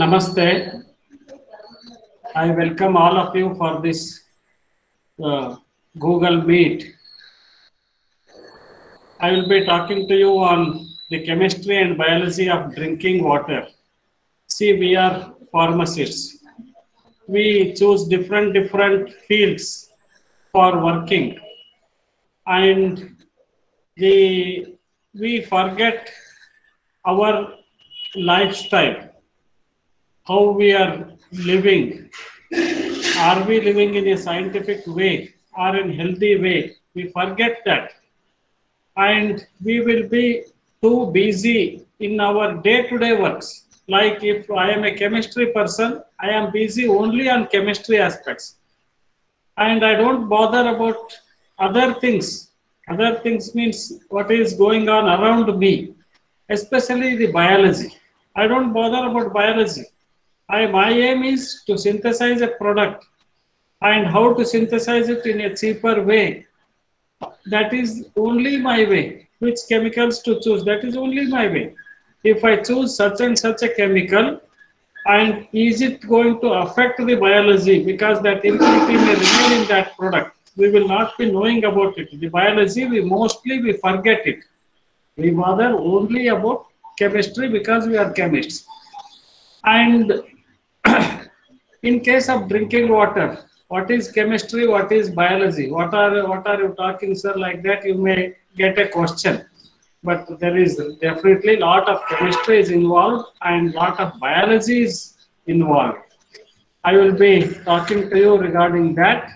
Namaste. I welcome all of you for this uh, Google Meet. I will be talking to you on the chemistry and biology of drinking water. See, we are pharmacists. We choose different different fields for working, and the we forget our lifestyle how we are living. Are we living in a scientific way or in healthy way? We forget that. And we will be too busy in our day-to-day works. Like if I am a chemistry person, I am busy only on chemistry aspects. And I don't bother about other things. Other things means what is going on around me, especially the biology. I don't bother about biology. I, my aim is to synthesize a product and how to synthesize it in a cheaper way. That is only my way. Which chemicals to choose, that is only my way. If I choose such and such a chemical, and is it going to affect the biology because that impurity may remain in that product? We will not be knowing about it. The biology, we mostly we forget it. We bother only about chemistry because we are chemists. And in case of drinking water, what is chemistry, what is biology? What are what are you talking, sir? Like that, you may get a question. But there is definitely lot of chemistry is involved and lot of biology is involved. I will be talking to you regarding that.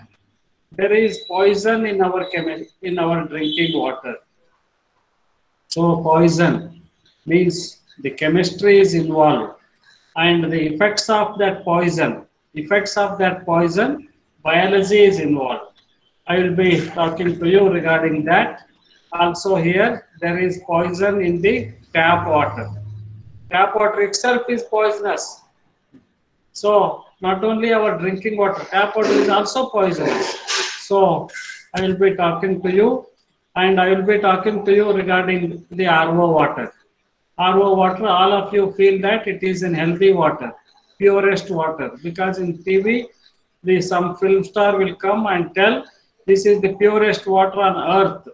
There is poison in our in our drinking water. So poison means the chemistry is involved and the effects of that poison, effects of that poison, biology is involved. I will be talking to you regarding that. Also here, there is poison in the tap water. Tap water itself is poisonous. So not only our drinking water, tap water is also poisonous. So I will be talking to you and I will be talking to you regarding the RO water. RO water, all of you feel that it is in healthy water, purest water. Because in TV, the some film star will come and tell this is the purest water on earth.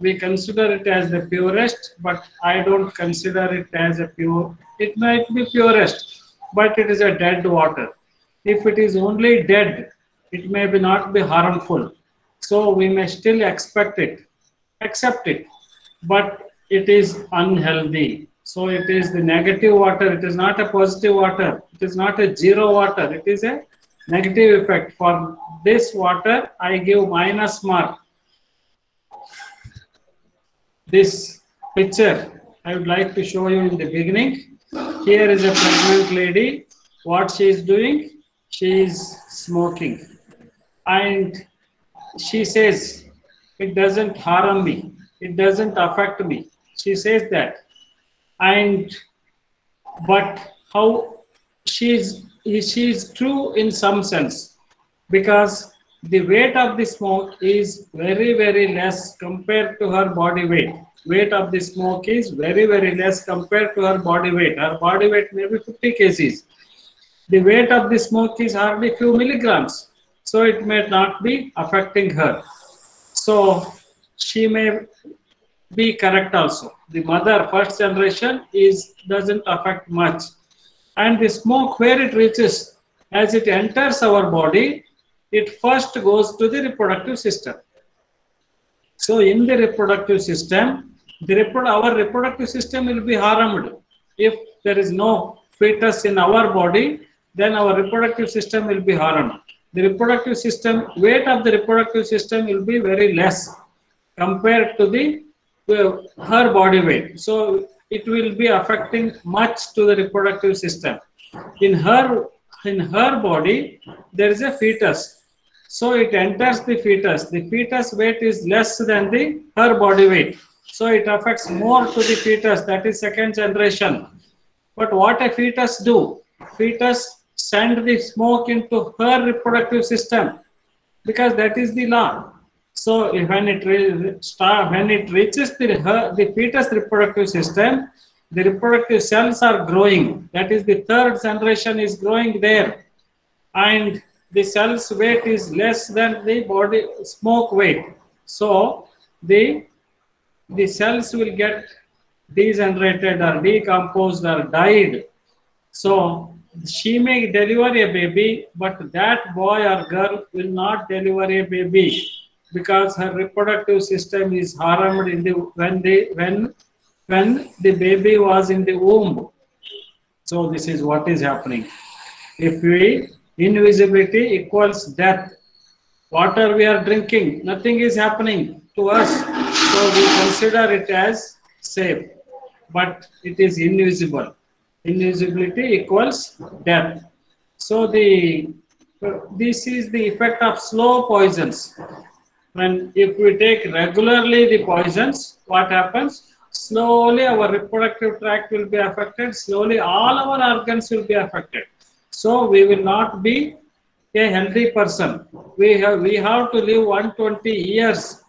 We consider it as the purest, but I don't consider it as a pure. It might be purest, but it is a dead water. If it is only dead, it may be not be harmful. So we may still expect it, accept it, but it is unhealthy. So it is the negative water. It is not a positive water. It is not a zero water. It is a negative effect. For this water, I give minus mark. This picture I would like to show you in the beginning. Here is a pregnant lady. What she is doing? She is smoking. And she says, it doesn't harm me. It doesn't affect me. She says that and but how she is she is true in some sense. Because the weight of the smoke is very very less compared to her body weight. Weight of the smoke is very very less compared to her body weight. Her body weight may be 50 kgs. The weight of the smoke is hardly few milligrams. So it may not be affecting her. So she may be correct also. The mother first generation is doesn't affect much. And the smoke where it reaches, as it enters our body, it first goes to the reproductive system. So in the reproductive system, the repro- our reproductive system will be harmed. If there is no fetus in our body, then our reproductive system will be harmed. The reproductive system, weight of the reproductive system will be very less compared to the to her body weight. So it will be affecting much to the reproductive system. In her in her body, there is a fetus. So it enters the fetus. The fetus weight is less than the her body weight. So it affects more to the fetus. That is second generation. But what a fetus do? Fetus send the smoke into her reproductive system because that is the law. So when it when it reaches the her, the fetus reproductive system, the reproductive cells are growing. That is, the third generation is growing there. And the cell's weight is less than the body smoke weight. So the, the cells will get degenerated or decomposed or died. So she may deliver a baby, but that boy or girl will not deliver a baby because her reproductive system is harmed in the when the when when the baby was in the womb. So this is what is happening. If we invisibility equals death, water we are drinking, nothing is happening to us. So we consider it as safe, but it is invisible. Invisibility equals death. So the this is the effect of slow poisons. When if we take regularly the poisons, what happens? Slowly our reproductive tract will be affected. Slowly all our organs will be affected. So we will not be a healthy person. We have we have to live 120 years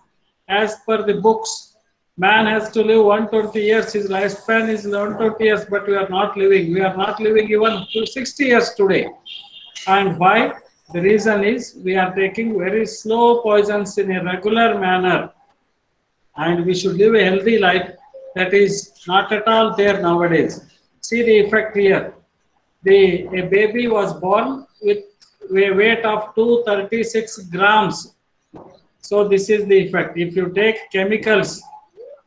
as per the books. Man has to live 120 years. His lifespan is 120 years, but we are not living. We are not living even 60 years today. And why? The reason is we are taking very slow poisons in a regular manner. And we should live a healthy life. That is not at all there nowadays. See the effect here. The a baby was born with a weight of 236 grams. So this is the effect. If you take chemicals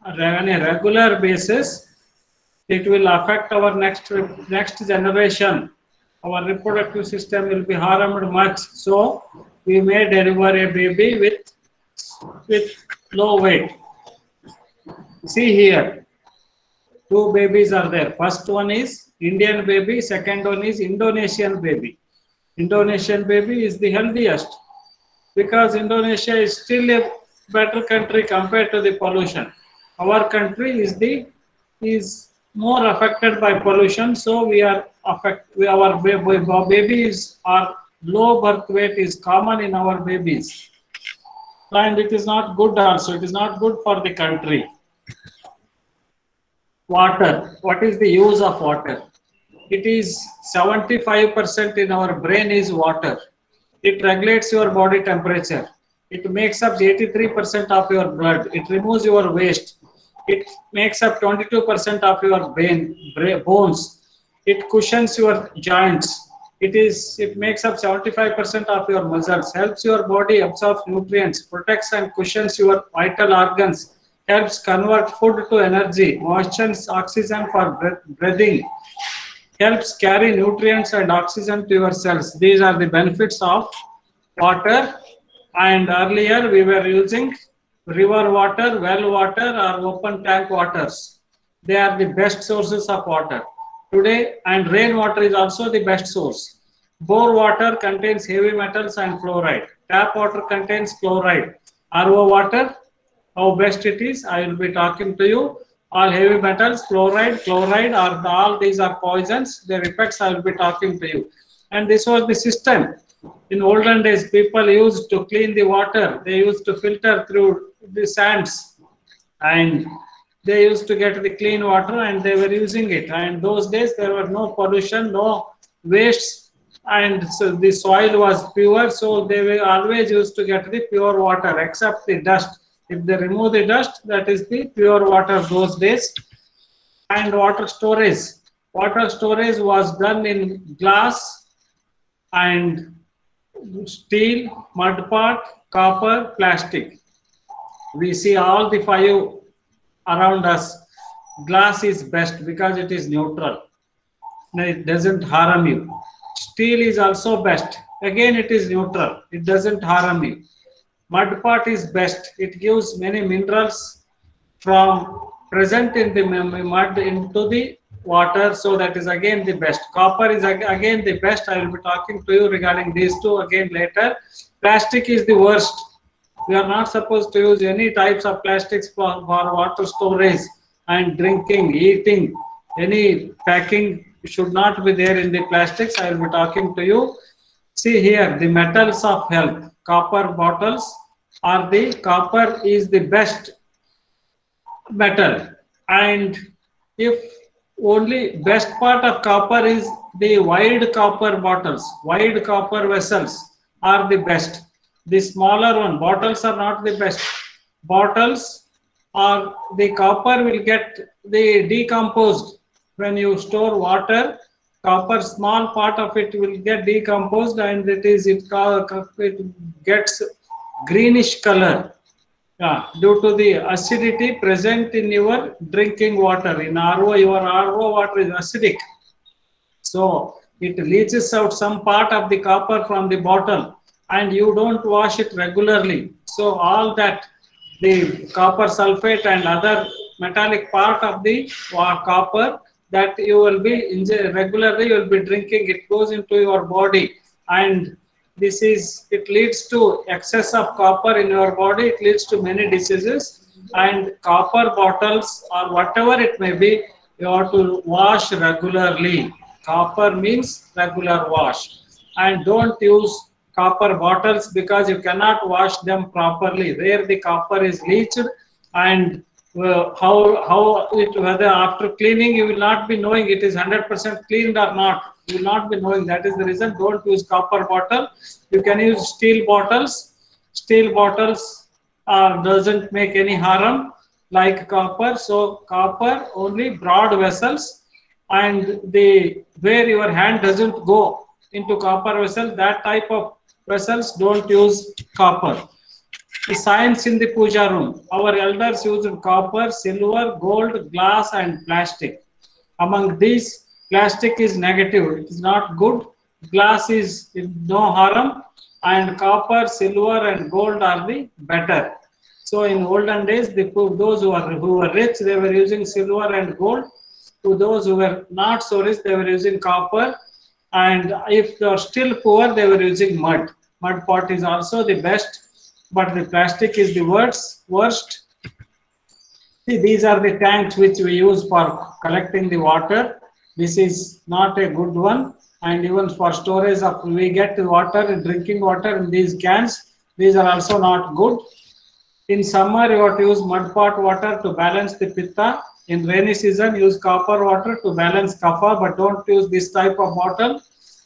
on a regular basis, it will affect our next next generation. Our reproductive system will be harmed much. So we may deliver a baby with with low weight. See here, two babies are there. First one is Indian baby, second one is Indonesian baby. Indonesian baby is the healthiest because Indonesia is still a better country compared to the pollution. Our country is the is more affected by pollution, so we are affect our babies are low birth weight is common in our babies, and it is not good also. It is not good for the country. Water. What is the use of water? It is 75% in our brain is water. It regulates your body temperature. It makes up 83% of your blood. It removes your waste. It makes up 22% of your brain, brain bones. It cushions your joints. It is it makes up 75% of your muscles, helps your body absorb nutrients, protects and cushions your vital organs, helps convert food to energy, Moistens oxygen for breathing, helps carry nutrients and oxygen to your cells. These are the benefits of water. And earlier we were using river water, well water or open tank waters. They are the best sources of water. Today, and rainwater is also the best source. Bore water contains heavy metals and fluoride. Tap water contains chloride. RO water, how best it is, I will be talking to you all heavy metals, fluoride, chloride, are all these are poisons. Their effects I will be talking to you. And this was the system. In olden days, people used to clean the water. They used to filter through the sands, and they used to get the clean water, and they were using it. And those days there were no pollution, no waste, and so the soil was pure. So they were always used to get the pure water, except the dust if they remove the dust, that is the pure water those days. And water storage. Water storage was done in glass and steel, mud pot, copper, plastic. We see all the five around us. Glass is best because it is neutral. It doesn't harm you. Steel is also best. Again, it is neutral. It doesn't harm you mud pot is best. It gives many minerals from present in the mud into the water. So that is again the best. Copper is again the best. I will be talking to you regarding these two again later. Plastic is the worst. We are not supposed to use any types of plastics for, for water storage and drinking, eating. Any packing should not be there in the plastics. I will be talking to you. See here, the metals of health copper bottles are the copper is the best metal and if only best part of copper is the wide copper bottles. Wide copper vessels are the best. The smaller one, bottles are not the best. Bottles or the copper will get the decomposed when you store water. Copper, small part of it will get decomposed, and it is it, it gets greenish color yeah, due to the acidity present in your drinking water. In RO, your RO water is acidic. So it leaches out some part of the copper from the bottle and you don't wash it regularly. So all that the copper sulfate and other metallic part of the copper that you will be regularly you will be drinking it goes into your body. And this is it leads to excess of copper in your body. It leads to many diseases. And copper bottles or whatever it may be you have to wash regularly. Copper means regular wash. And don't use copper bottles because you cannot wash them properly. There the copper is leached and uh, how how it whether after cleaning you will not be knowing it is 100% cleaned or not. You will not be knowing. That is the reason don't use copper bottle. You can use steel bottles. Steel bottles uh, doesn't make any harm like copper. So copper only broad vessels and the where your hand doesn't go into copper vessel that type of vessels don't use copper the science in the puja room. Our elders used copper, silver, gold, glass, and plastic. Among these, plastic is negative. It is not good. Glass is no harm, and copper, silver, and gold are the better. So in olden days, the, those who are who were rich, they were using silver and gold. To those who were not so rich, they were using copper. And if they are still poor, they were using mud. Mud pot is also the best but the plastic is the worst. worst. See, these are the tanks which we use for collecting the water. This is not a good one. And even for storage of, we get water, drinking water in these cans. These are also not good. In summer, you have to use mud pot water to balance the pitta. In rainy season, use copper water to balance copper, but don't use this type of bottle.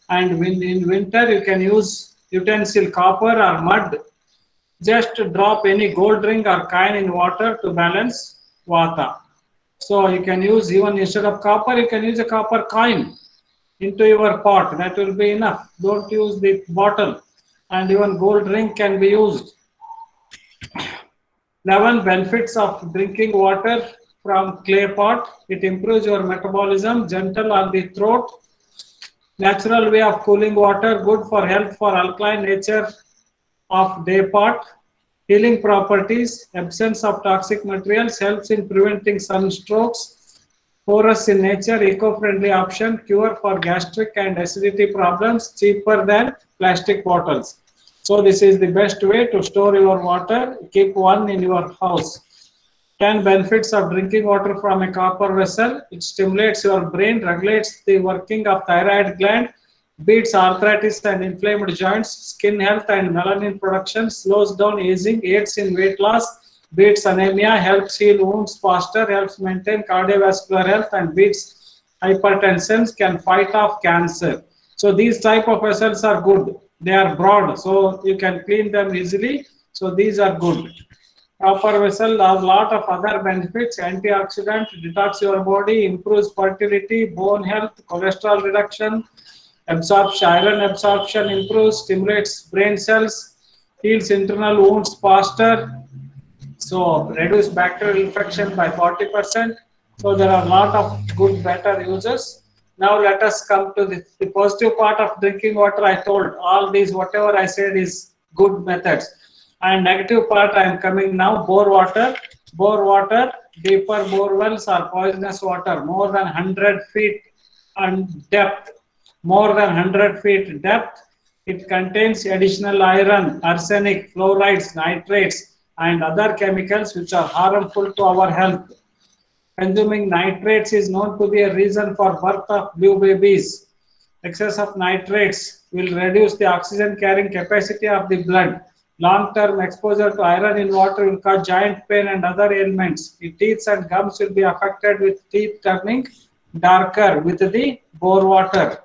And when in winter, you can use utensil copper or mud just drop any gold ring or coin in water to balance vata. So you can use even instead of copper, you can use a copper coin into your pot. That will be enough. Don't use the bottle. And even gold ring can be used. 11 benefits of drinking water from clay pot. It improves your metabolism, gentle on the throat. Natural way of cooling water, good for health for alkaline nature of day pot. Healing properties, absence of toxic materials helps in preventing sunstrokes. Porous in nature, eco-friendly option, cure for gastric and acidity problems, cheaper than plastic bottles. So this is the best way to store your water. Keep one in your house. 10 benefits of drinking water from a copper vessel. It stimulates your brain, regulates the working of thyroid gland, beats arthritis and inflamed joints, skin health and melanin production, slows down aging, aids in weight loss, beats anemia, helps heal wounds faster, helps maintain cardiovascular health and beats hypertension, can fight off cancer. So these type of vessels are good. They are broad, so you can clean them easily. So these are good. Copper vessel has a lot of other benefits, antioxidant, detox your body, improves fertility, bone health, cholesterol reduction, absorption, iron absorption improves, stimulates brain cells, heals internal wounds faster, so reduce bacterial infection by 40%. So there are a lot of good, better uses. Now let us come to the, the positive part of drinking water. I told all these, whatever I said is good methods. And negative part, I am coming now, bore water. Bore water, deeper bore wells are poisonous water, more than 100 feet and depth, more than 100 feet depth. It contains additional iron, arsenic, fluorides, nitrates, and other chemicals which are harmful to our health. Consuming nitrates is known to be a reason for birth of blue babies. Excess of nitrates will reduce the oxygen carrying capacity of the blood. Long-term exposure to iron in water will cause joint pain and other ailments. The teeth and gums will be affected with teeth turning darker with the bore water.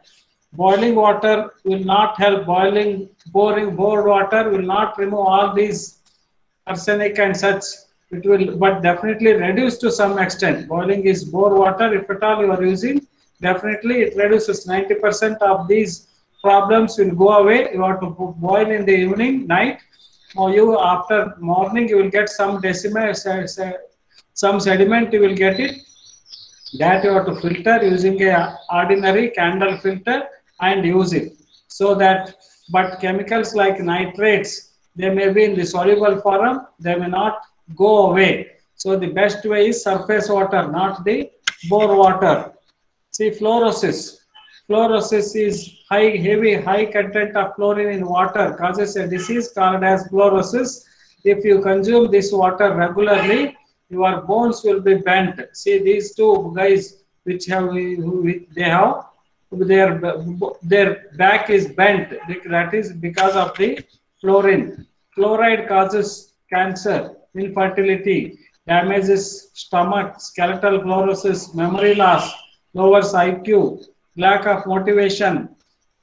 Boiling water will not help. Boiling, boring, bored water will not remove all these arsenic and such. It will, but definitely reduce to some extent. Boiling is bore water. If at all you are using, definitely it reduces 90% of these problems will go away. You have to boil in the evening, night, or you after morning you will get some decimal, some sediment. You will get it. That you have to filter using a ordinary candle filter and use it. So that, but chemicals like nitrates, they may be in the soluble form. They may not go away. So the best way is surface water, not the bore water. See fluorosis. Fluorosis is high, heavy, high content of chlorine in water causes a disease called as fluorosis. If you consume this water regularly, your bones will be bent. See these two guys which have they have their their back is bent. That is because of the fluorine. Fluoride causes cancer, infertility, damages stomach, skeletal fluorosis, memory loss, lowers IQ, lack of motivation,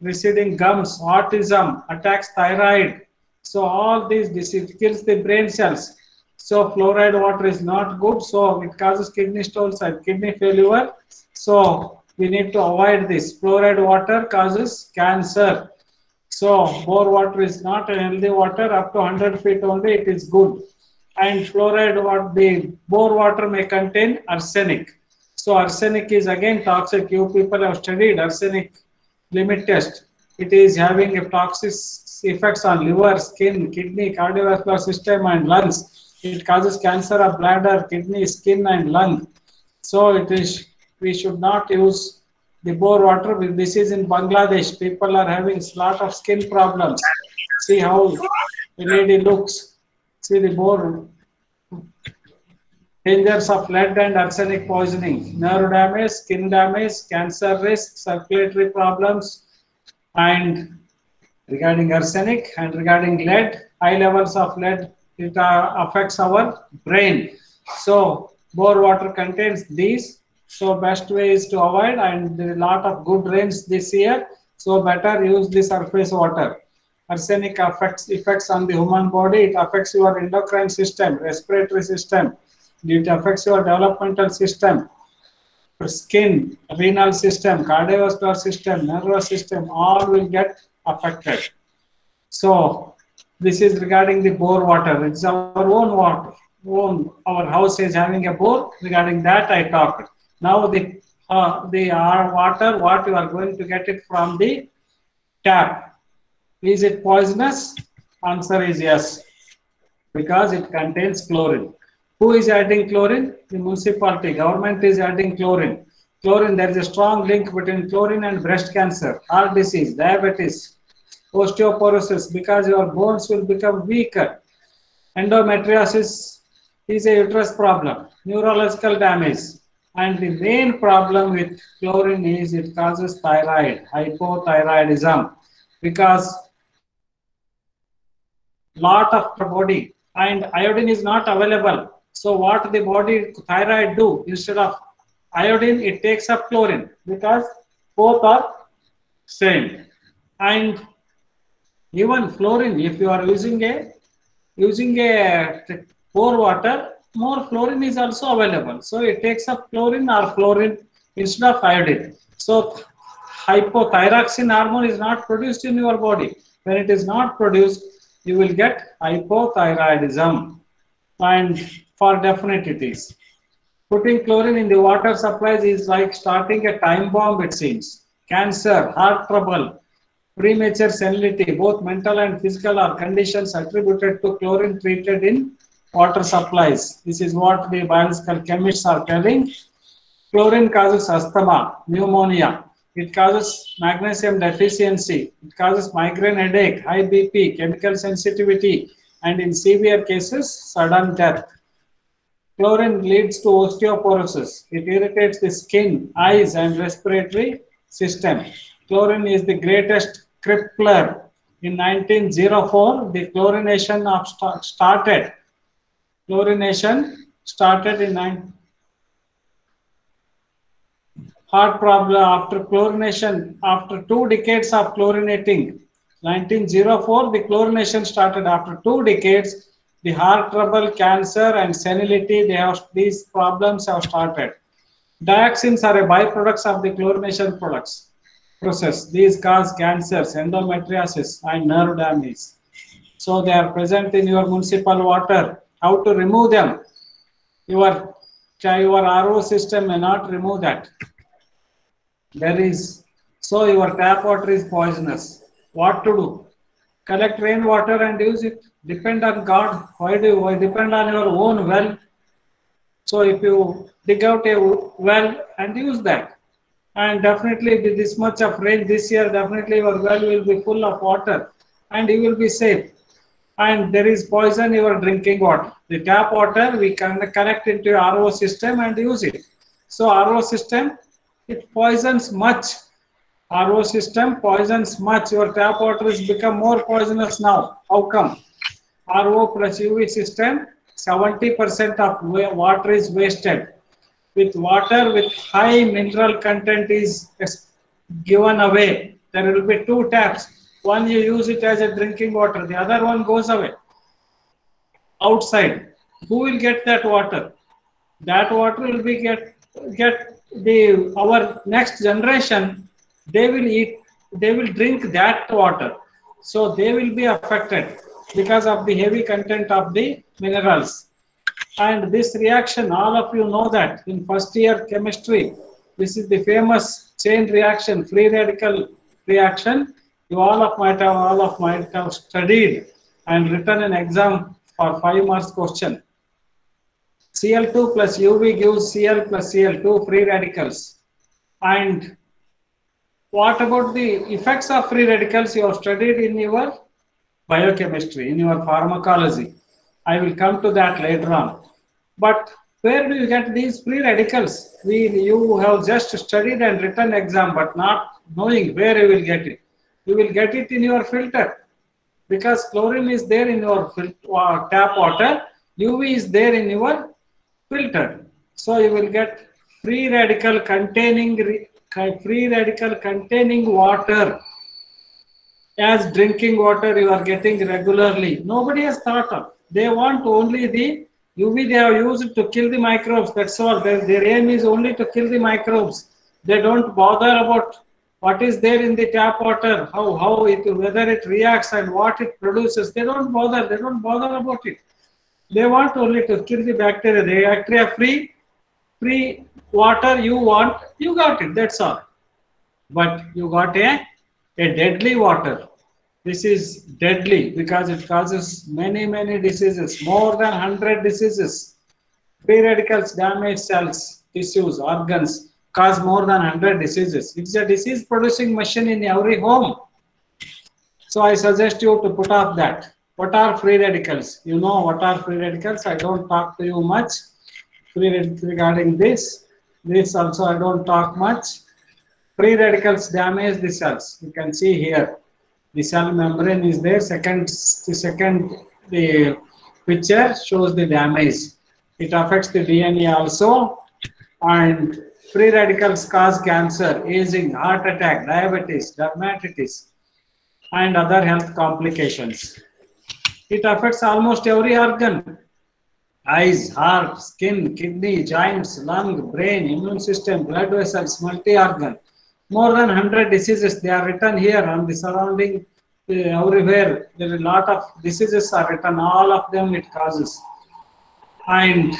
receding gums, autism, attacks thyroid. So all these disease kills the brain cells. So fluoride water is not good. So it causes kidney stones and kidney failure. So we need to avoid this. Fluoride water causes cancer. So bore water is not a healthy water. Up to 100 feet only it is good. And fluoride water, the bore water may contain arsenic. So arsenic is again toxic. You people have studied arsenic limit test. It is having a toxic effects on liver, skin, kidney, cardiovascular system and lungs. It causes cancer of bladder, kidney, skin and lung. So it is we should not use the bore water. This is in Bangladesh. People are having a lot of skin problems. See how the lady looks. See the bore dangers of lead and arsenic poisoning, nerve damage, skin damage, cancer risk, circulatory problems, and regarding arsenic and regarding lead, high levels of lead, it uh, affects our brain. So, bore water contains these. So, best way is to avoid and a lot of good rains this year. So, better use the surface water. Arsenic affects effects on the human body. It affects your endocrine system, respiratory system, it affects your developmental system, skin, renal system, cardiovascular system, nervous system, all will get affected. So this is regarding the bore water. It's our own water. Own, our house is having a bore. Regarding that, I talked. Now the uh, the our water, what you are going to get it from the tap. Is it poisonous? Answer is yes, because it contains chlorine. Who is adding chlorine? The municipality. Government is adding chlorine. Chlorine, there is a strong link between chlorine and breast cancer, heart disease, diabetes, osteoporosis, because your bones will become weaker. Endometriosis is a uterus problem, neurological damage. And the main problem with chlorine is it causes thyroid, hypothyroidism, because lot of body and iodine is not available so what the body thyroid do instead of iodine, it takes up chlorine because both are same. And even fluorine, if you are using a using a pore water, more fluorine is also available. So it takes up chlorine or fluorine instead of iodine. So hypothyroxine hormone is not produced in your body. When it is not produced, you will get hypothyroidism. And for definite it is. Putting chlorine in the water supplies is like starting a time bomb, it seems. Cancer, heart trouble, premature senility, both mental and physical are conditions attributed to chlorine treated in water supplies. This is what the biological chemists are telling. Chlorine causes asthma, pneumonia. It causes magnesium deficiency. It causes migraine headache, high BP, chemical sensitivity, and in severe cases, sudden death. Chlorine leads to osteoporosis. It irritates the skin, eyes, and respiratory system. Chlorine is the greatest crippler. In 1904, the chlorination of st started. Chlorination started in 19 heart problem after chlorination, after two decades of chlorinating. 1904, the chlorination started after two decades. The heart trouble, cancer, and senility, they have, these problems have started. Dioxins are a byproducts of the chlorination products process. These cause cancers, endometriosis, and nerve damage. So they are present in your municipal water. How to remove them? Your, your RO system may not remove that. There is, so your tap water is poisonous. What to do? Collect rainwater and use it. Depend on God. Why do you why depend on your own well? So if you dig out a well and use that, and definitely this much of rain this year, definitely your well will be full of water and you will be safe. And there is poison your drinking water. The tap water we can connect into RO system and use it. So RO system, it poisons much. RO system poisons much. Your tap water is become more poisonous now. How come? RO plus UV system, 70% of water is wasted with water with high mineral content is given away. There will be two taps. One you use it as a drinking water, the other one goes away outside. Who will get that water? That water will be get get the our next generation. They will eat. They will drink that water, so they will be affected because of the heavy content of the minerals and this reaction, all of you know that in first year chemistry, this is the famous chain reaction, free radical reaction. You all of might have all of might have studied and written an exam for five marks question. Cl2 plus UV gives Cl plus Cl2 free radicals. And what about the effects of free radicals you have studied in your biochemistry, in your pharmacology? I will come to that later on. But where do you get these free radicals? We, you have just studied and written exam, but not knowing where you will get it. You will get it in your filter because chlorine is there in your uh, tap water, UV is there in your filter. So you will get free radical containing free radical containing water as drinking water you are getting regularly. Nobody has thought of. They want only the UV they have used to kill the microbes. That's all. Their, their aim is only to kill the microbes. They don't bother about what is there in the tap water, how how it whether it reacts and what it produces. They don't bother. They don't bother about it. They want only to kill the bacteria. The are free, free water you want, you got it. That's all. But you got a a deadly water this is deadly because it causes many, many diseases, more than 100 diseases. Free radicals damage cells, tissues, organs, cause more than 100 diseases. It's a disease producing machine in every home. So I suggest you to put off that. What are free radicals? You know what are free radicals? I don't talk to you much regarding this. This also I don't talk much. Free radicals damage the cells. You can see here the cell membrane is there. Second, the second the picture shows the damage. It affects the DNA also, and free radicals cause cancer, aging, heart attack, diabetes, dermatitis, and other health complications. It affects almost every organ eyes, heart, skin, kidney, joints, lung, brain, immune system, blood vessels, multi-organ. More than 100 diseases they are written here on the surrounding uh, everywhere there are a lot of diseases are written all of them it causes. And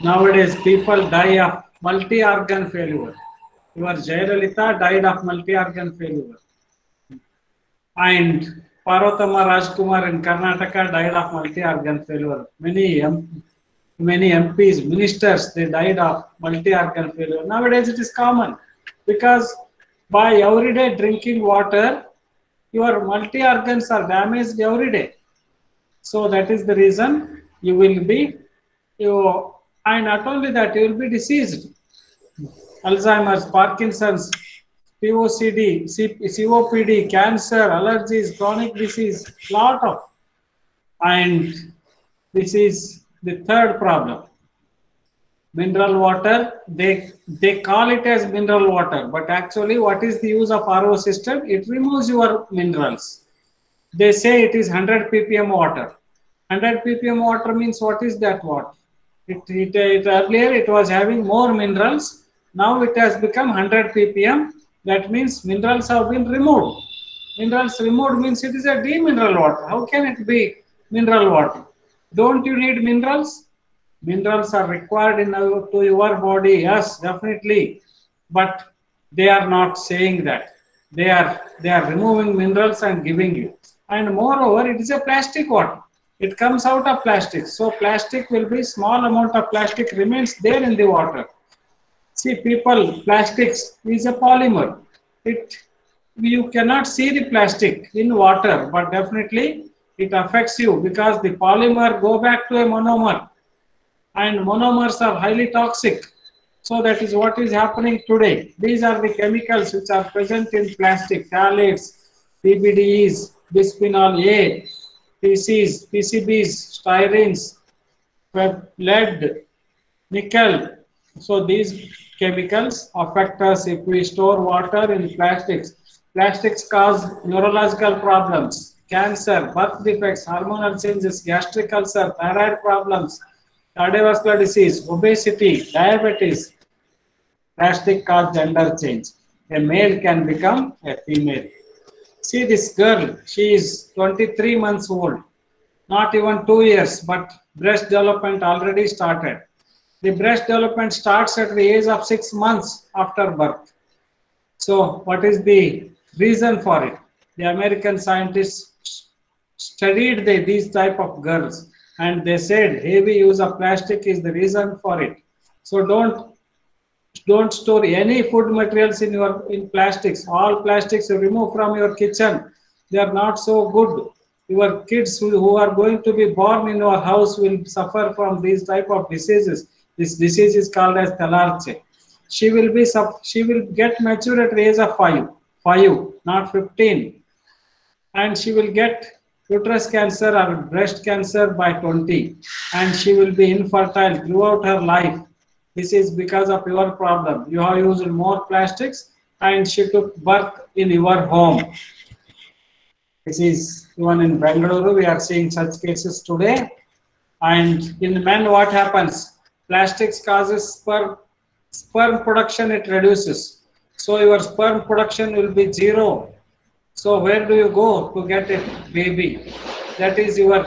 nowadays people die of multi-organ failure. Your Jayalalitha died of multi-organ failure. And Parvathamma Rajkumar in Karnataka died of multi-organ failure. Many many MPs ministers they died of multi-organ failure nowadays it is common because by everyday drinking water, your multi organs are damaged every day. So that is the reason you will be you and not only that you will be diseased. Alzheimer's, Parkinson's, POCD, COPD, cancer, allergies, chronic disease, lot of. And this is the third problem. mineral water. They they call it as mineral water, but actually, what is the use of RO system? It removes your minerals. They say it is 100 ppm water. 100 ppm water means what is that water? It, it, it earlier it was having more minerals. Now it has become 100 ppm. That means minerals have been removed. Minerals removed means it is a demineral water. How can it be mineral water? Don't you need minerals? Minerals are required in our, to your body. Yes, definitely. But they are not saying that. They are they are removing minerals and giving you. And moreover, it is a plastic water. It comes out of plastic. So plastic will be small amount of plastic remains there in the water. See, people, plastics is a polymer. It you cannot see the plastic in water, but definitely it affects you because the polymer go back to a monomer and monomers are highly toxic. So that is what is happening today. These are the chemicals which are present in plastic, phthalates, PBDEs, bisphenol A, PCs, PCBs, styrenes, lead, nickel. So these chemicals affect us if we store water in plastics. Plastics cause neurological problems, cancer, birth defects, hormonal changes, gastric ulcer, thyroid problems, cardiovascular disease, obesity, diabetes. Plastic cause gender change. A male can become a female. See this girl, she is 23 months old, not even two years, but breast development already started. The breast development starts at the age of six months after birth. So, what is the reason for it? The American scientists studied the, these type of girls and they said heavy use of plastic is the reason for it. So, don't don't store any food materials in your in plastics. All plastics you remove from your kitchen. They are not so good. Your kids who, are going to be born in your house will suffer from these type of diseases. This disease is called as thelarche she will be she will get mature at the age of 5 5 not 15 and she will get uterus cancer or breast cancer by 20 and she will be infertile throughout her life this is because of your problem. You have used more plastics and she took birth in your home. This is even in Bangalore, we are seeing such cases today. And in men, what happens? Plastics causes sperm, sperm production, it reduces. So your sperm production will be zero. So where do you go to get a baby? That is your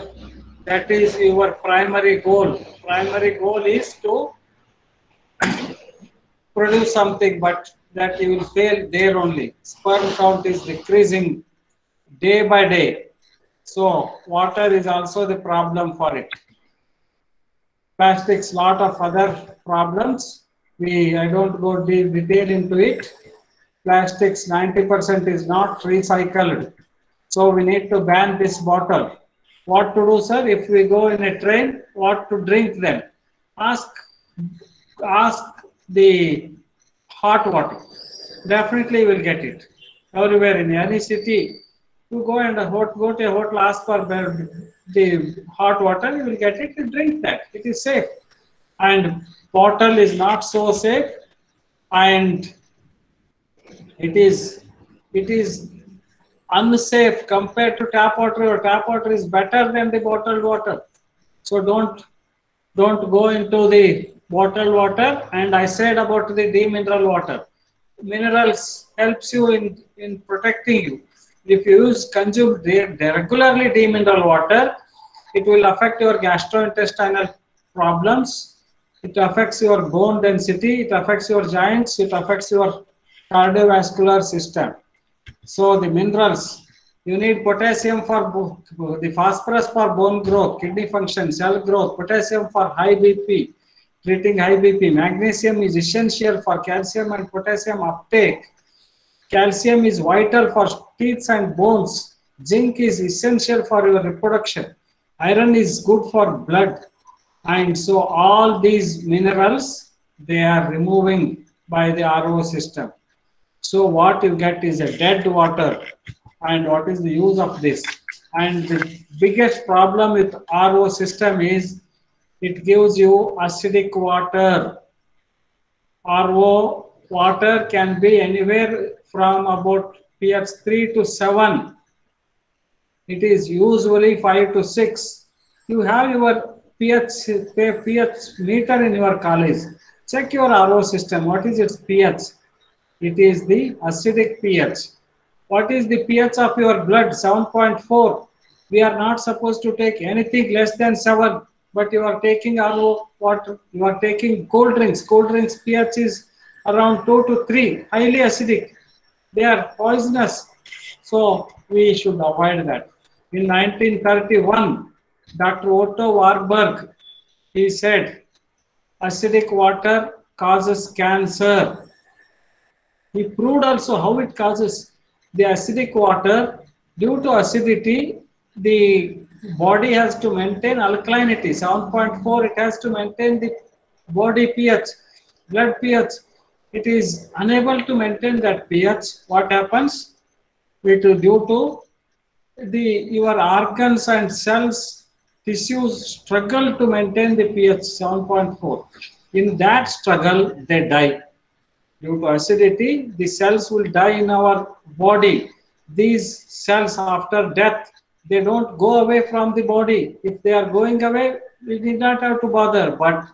that is your primary goal. Primary goal is to produce something, but that you will fail there only. Sperm count is decreasing day by day. So water is also the problem for it. Plastics, lot of other problems. We I don't go deep detail into it. Plastics 90% is not recycled. So we need to ban this bottle. What to do, sir? If we go in a train, what to drink then? Ask ask the hot water. Definitely will get it. Everywhere in any city, you go and hot, go to a hotel, ask for the hot water, you will get it, you drink that. It is safe. And bottle is not so safe and it is it is unsafe compared to tap water or tap water is better than the bottled water so don't don't go into the bottled water and I said about the demineral water. Minerals helps you in, in protecting you. If you use consume regularly demineral water, it will affect your gastrointestinal problems. It affects your bone density. It affects your joints. It affects your cardiovascular system. So the minerals, you need potassium for the phosphorus for bone growth, kidney function, cell growth, potassium for high BP, treating high BP. Magnesium is essential for calcium and potassium uptake. Calcium is vital for teeth and bones. Zinc is essential for your reproduction. Iron is good for blood. And so all these minerals, they are removing by the RO system. So what you get is a dead water. And what is the use of this? And the biggest problem with RO system is it gives you acidic water RO water can be anywhere from about pH 3 to 7. It is usually 5 to 6. You have your pH, pH meter in your college. Check your RO system. What is its pH? It is the acidic pH. What is the pH of your blood? 7.4. We are not supposed to take anything less than 7 but you are taking RO water, you are taking cold drinks. Cold drinks pH is around 2 to 3, highly acidic. They are poisonous. So we should avoid that. In 1931, Dr. Otto Warburg, he said, acidic water causes cancer. He proved also how it causes the acidic water. Due to acidity, the body has to maintain alkalinity. 7.4 it has to maintain the body ph blood ph. It is unable to maintain that ph. What happens? It is due to the your organs and cells tissues struggle to maintain the ph 7.4 in that struggle they die due to acidity the cells will die in our body these cells after death they don't go away from the body. If they are going away, we need not have to bother, but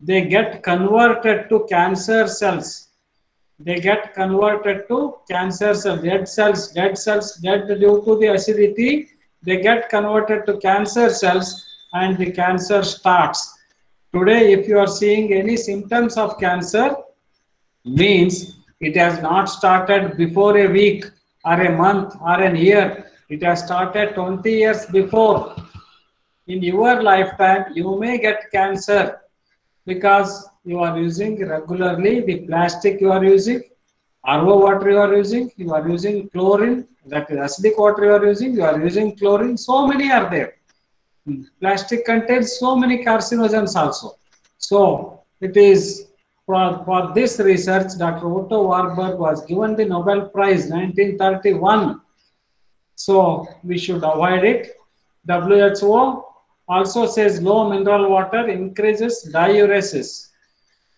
they get converted to cancer cells. They get converted to cancer cells, dead cells, dead cells, dead due to the acidity. They get converted to cancer cells and the cancer starts. Today, if you are seeing any symptoms of cancer, means it has not started before a week or a month or an year it has started 20 years before. In your lifetime, you may get cancer because you are using regularly the plastic you are using, RO water you are using, you are using chlorine, that is acidic water you are using, you are using chlorine, so many are there. Hmm. Plastic contains so many carcinogens also. So it is for, for this research, Dr. Otto Warburg was given the Nobel Prize 1931 so we should avoid it. WHO also says low mineral water increases diuresis.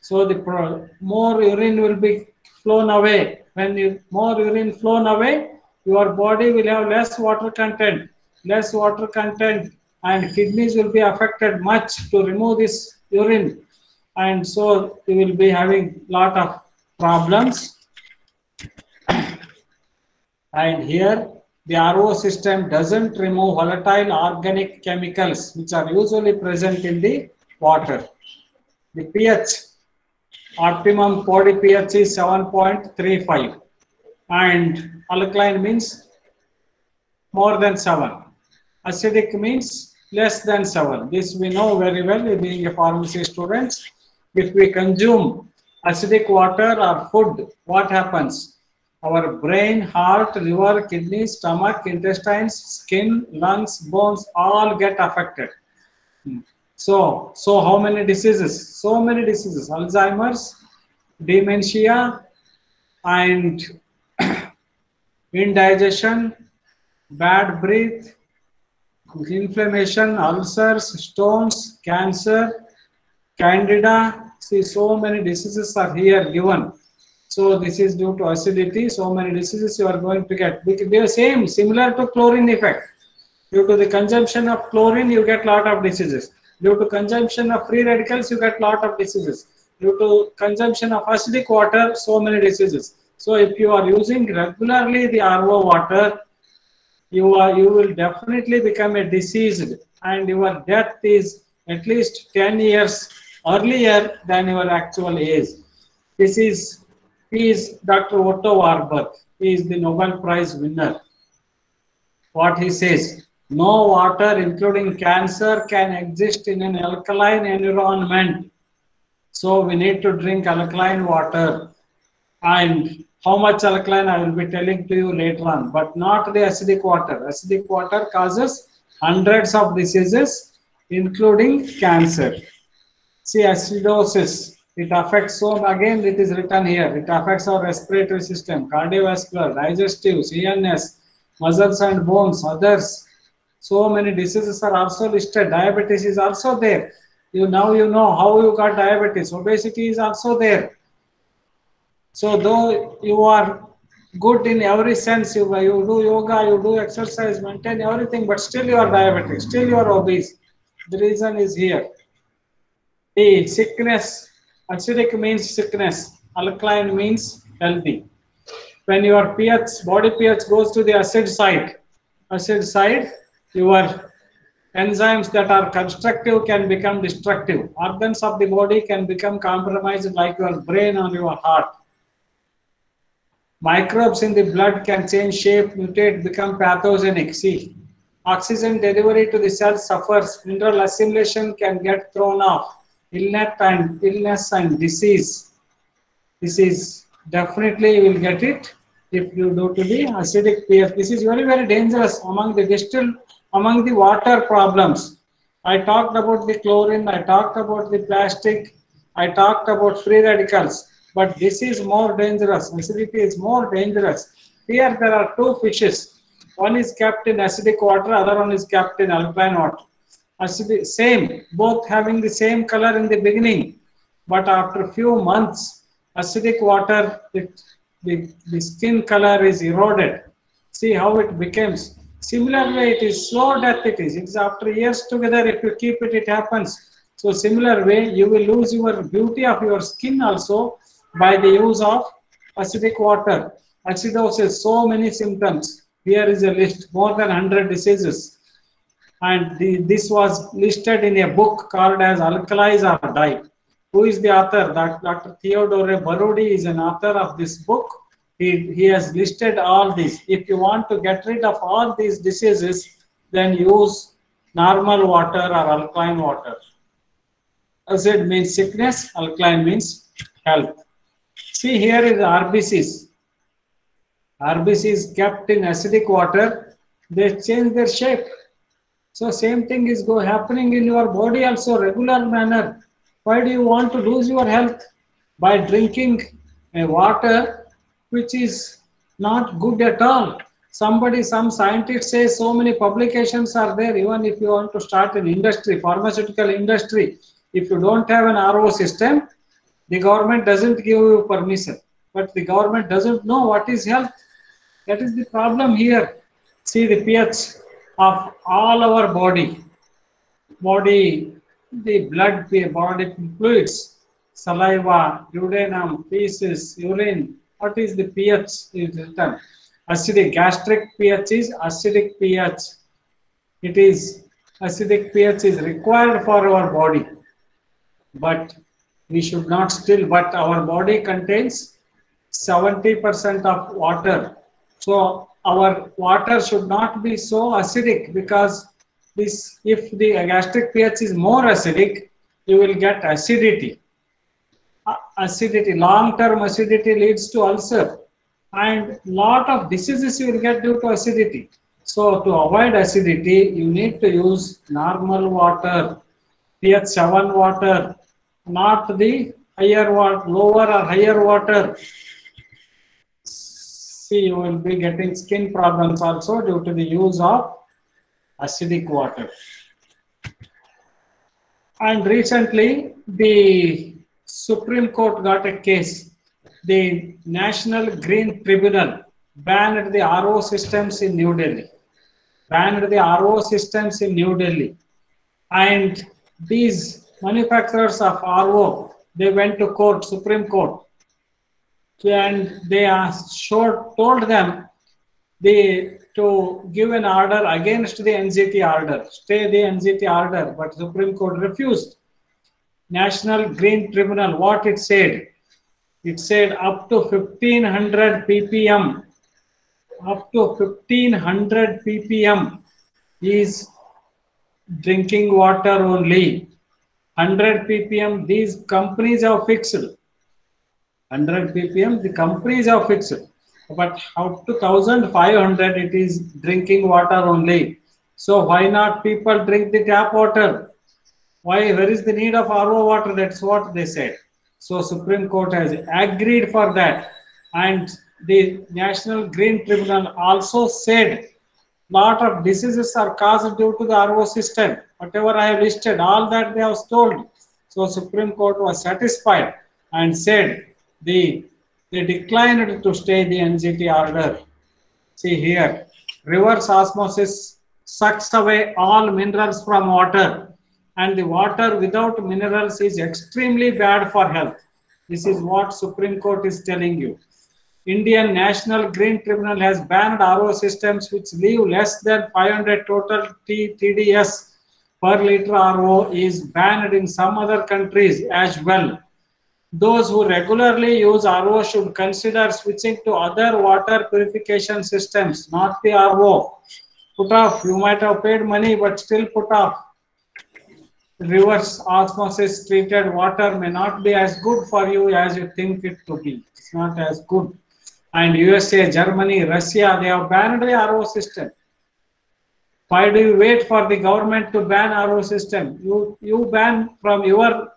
So the more urine will be flown away. When you, more urine flown away, your body will have less water content. Less water content and kidneys will be affected much to remove this urine. And so you will be having a lot of problems. and here the RO system doesn't remove volatile organic chemicals which are usually present in the water. The pH, optimum body pH is 7.35 and alkaline means more than 7. Acidic means less than 7. This we know very well being a pharmacy student. If we consume acidic water or food, what happens? our brain, heart, liver, kidney, stomach, intestines, skin, lungs, bones all get affected. Hmm. So, so how many diseases? So many diseases. Alzheimer's, dementia, and indigestion, bad breath, inflammation, ulcers, stones, cancer, candida. See, so many diseases are here given. So this is due to acidity. So many diseases you are going to get. They are same, similar to chlorine effect. Due to the consumption of chlorine, you get lot of diseases. Due to consumption of free radicals, you get lot of diseases. Due to consumption of acidic water, so many diseases. So if you are using regularly the RO water, you are you will definitely become a diseased and your death is at least 10 years earlier than your actual age. This is he is Dr. Otto Warburg. He is the Nobel Prize winner. What he says, no water, including cancer, can exist in an alkaline environment. So we need to drink alkaline water. And how much alkaline I will be telling to you later on, but not the acidic water. Acidic water causes hundreds of diseases, including cancer. See, acidosis it affects, so again it is written here, it affects our respiratory system, cardiovascular, digestive, CNS, muscles and bones, others. So many diseases are also listed. Diabetes is also there. You now you know how you got diabetes. Obesity is also there. So though you are good in every sense, you, you do yoga, you do exercise, maintain everything, but still you are diabetic, still you are obese. The reason is here. The sickness, acidic means sickness, alkaline means healthy. When your pH, body pH goes to the acid side, acid side, your enzymes that are constructive can become destructive. Organs of the body can become compromised like your brain or your heart. Microbes in the blood can change shape, mutate, become pathogenic. See, oxygen delivery to the cell suffers, mineral assimilation can get thrown off, illness and illness and disease. This is definitely you will get it if you go to the acidic pH. This is very very dangerous among the distilled among the water problems. I talked about the chlorine, I talked about the plastic, I talked about free radicals, but this is more dangerous. Acidity is more dangerous. Here there are two fishes. One is kept in acidic water, other one is kept in alkaline water. Acidic, same, both having the same color in the beginning, but after a few months, acidic water, it, the, the skin color is eroded. See how it becomes Similarly, it is slow death it is. It's after years together, if you keep it, it happens. So similar way, you will lose your beauty of your skin also by the use of acidic water. Acidosis, so many symptoms. Here is a list, more than 100 diseases. And the, this was listed in a book called as Alkalize or Die. Who is the author? Dr. Theodore Baroody is an author of this book he, he has listed all these. If you want to get rid of all these diseases, then use normal water or alkaline water. Acid means sickness, alkaline means health. See here is RBCs. RBCs kept in acidic water, they change their shape. So same thing is go happening in your body also regular manner. Why do you want to lose your health? By drinking a water which is not good at all. Somebody, some scientist says so many publications are there, even if you want to start an industry, pharmaceutical industry, if you don't have an RO system, the government doesn't give you permission. But the government doesn't know what is health. That is the problem here. See the pH of all our body, body, the blood, the body fluids, saliva, duodenum, feces, urine, what is the pH is written? Acidic gastric pH is acidic pH. It is acidic pH is required for our body, but we should not still. But our body contains 70% of water, so our water should not be so acidic because this if the gastric pH is more acidic, you will get acidity acidity, long-term acidity leads to ulcer and lot of diseases you will get due to acidity. So to avoid acidity, you need to use normal water, pH 7 water, not the higher water, lower or higher water. See, you will be getting skin problems also due to the use of acidic water. And recently, the Supreme Court got a case. The National Green Tribunal banned the RO systems in New Delhi. Banned the RO systems in New Delhi. And these manufacturers of RO, they went to court, Supreme Court, and they showed, told them they to give an order against the NGT order, stay the NGT order, but Supreme Court refused. National Green Tribunal, what it said? It said up to 1500 ppm, up to 1500 ppm is drinking water only. 100 ppm, these companies are fixed. 100 ppm, the companies are fixed. But up to 1500, it is drinking water only. So why not people drink the tap water? Why? Where is the need of RO water? That's what they said. So Supreme Court has agreed for that. And the National Green Tribunal also said lot of diseases are caused due to the RO system. Whatever I have listed, all that they have told. So Supreme Court was satisfied and said the They declined to stay the NGT order. See here, reverse osmosis sucks away all minerals from water and the water without minerals is extremely bad for health. This is what Supreme Court is telling you. Indian National Green Tribunal has banned RO systems which leave less than 500 total T TDS per liter RO is banned in some other countries as well. Those who regularly use RO should consider switching to other water purification systems, not the RO. Put off. You might have paid money, but still put off. Reverse osmosis treated water may not be as good for you as you think it to be. It's not as good. And USA, Germany, Russia, they have banned the RO system. Why do you wait for the government to ban RO system? You you ban from your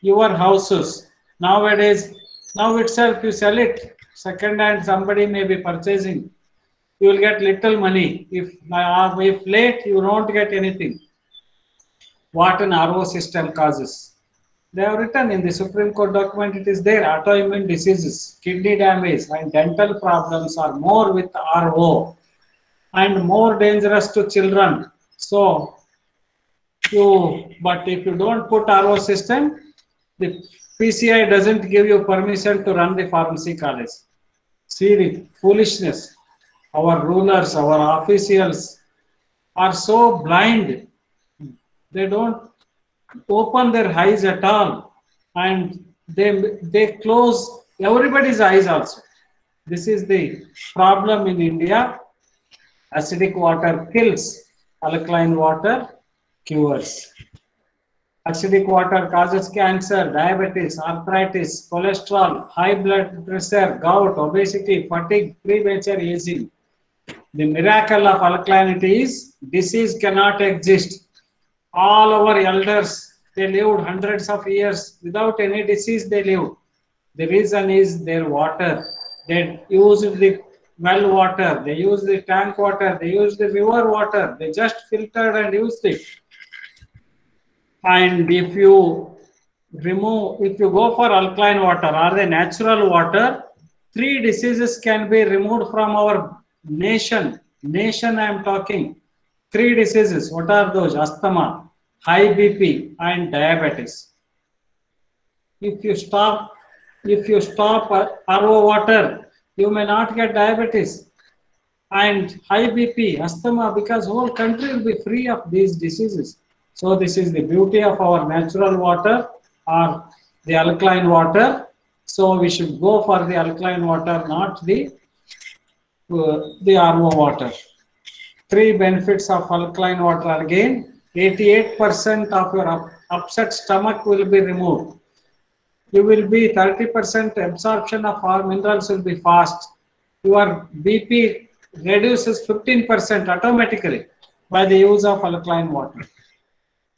your houses. Nowadays, now itself you sell it second hand. Somebody may be purchasing. You will get little money. If uh, if late, you don't get anything. What an RO system causes. They have written in the Supreme Court document. It is there. Autoimmune diseases, kidney damage, and dental problems are more with RO and more dangerous to children. So, you but if you don't put RO system, the PCI doesn't give you permission to run the pharmacy college. See the foolishness. Our rulers, our officials are so blind. They don't open their eyes at all, and they they close everybody's eyes also. This is the problem in India acidic water kills, alkaline water cures. Acidic water causes cancer, diabetes, arthritis, cholesterol, high blood pressure, gout, obesity, fatigue, premature aging. The miracle of alkalinity is disease cannot exist. All our elders, they lived hundreds of years without any disease they lived. The reason is their water. They used the well water, they use the tank water, they use the river water, they just filtered and used it. And if you remove, if you go for alkaline water or the natural water, three diseases can be removed from our nation. Nation, I am talking. Three diseases. What are those? Asthma, high BP, and diabetes. If you stop, if you stop RO water, you may not get diabetes and high BP, asthma, because whole country will be free of these diseases. So this is the beauty of our natural water or the alkaline water. So we should go for the alkaline water, not the uh, the RO water. Three benefits of alkaline water again. 88% of your up, upset stomach will be removed you will be 30% absorption of all minerals will be fast. Your BP reduces 15% automatically by the use of alkaline water.